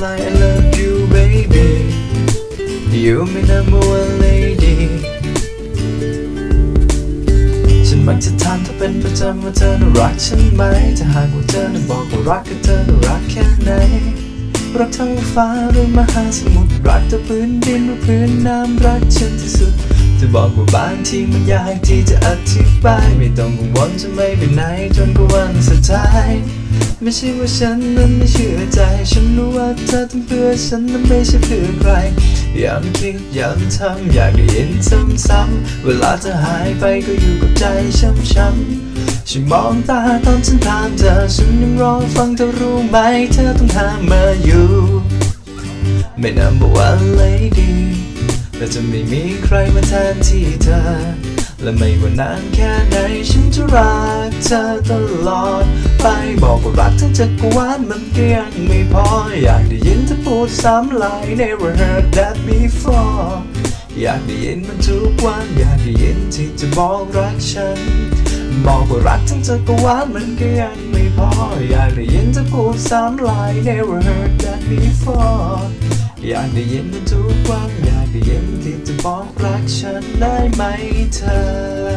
like I love you baby You're my number one lady ฉันมักจะถามเธอเป็นประจำว่าเธอนรักฉันไหมจะหากว่าเธอน่ะบอกว่ารักกับเธอรักแค่ไหน รักทั้งฟ้าหรือมหาสมุทรรักเธอพื้นดินหรือพื้นน้ำรักฉันที่สุด จะบอกว่าบางทีมันยากที่จะอธิบาย ไม่ต้องกังวลจะไม่ไปไหนจนกว่าวันสุดท้าย ไม่ใช่ว่าฉันนั้นไม่เชื่อใจ ฉันรู้ว่าเธอทำเพื่อฉันนั้นไม่ใช่เพื่อใครย้ำคิดย้ำทำอยากได้ยินซ้ำๆเวลาเธอหายไปก็อยู่กับใจช้ำๆฉันมองตาตอนฉันถามเธอฉันยังรอฟังเธอรู้ไหมเธอต้องหามาอยู่ ไม่นำบอกว่าเลยดี และจะไม่มีใครมาแทนที่เธอ และไม่ว่านานแค่ไหนฉันจะรักเธอตลอด ไปบอกว่ารักทั้งจักรวาลมันก็ยังไม่พอ อยากได้ยินเธอพูดซ้ำ like never heard that before อยากได้ยินมันทุกวัน อยากได้ยินที่จะบอกรักฉัน บอกว่ารักทั้งจักรวาลมันก็ยังไม่พอ อยากได้ยินเธอพูดซ้ำ like never heard that before อยากได้ยินมันทุกวันอยาก ไหมเธอ